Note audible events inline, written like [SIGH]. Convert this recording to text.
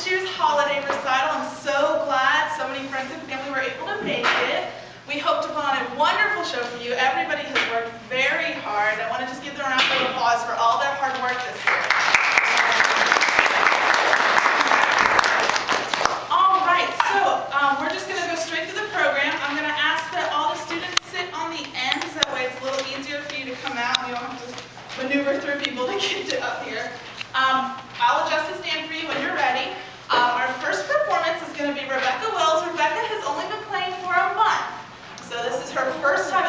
this year's holiday recital. I'm so glad so many friends and family were able to make it. We hope to put on a wonderful show for you. Everybody has worked very hard. I want to just give them a round of applause for all their hard work this year. All right, so um, we're just going to go straight through the program. I'm going to ask that all the students sit on the ends. That way it's a little easier for you to come out. You don't have to maneuver through people to [LAUGHS] get to up here. Um, I'll adjust the stand for you when you're ready. Um, our first performance is going to be Rebecca has only been playing for a month. So this is her first time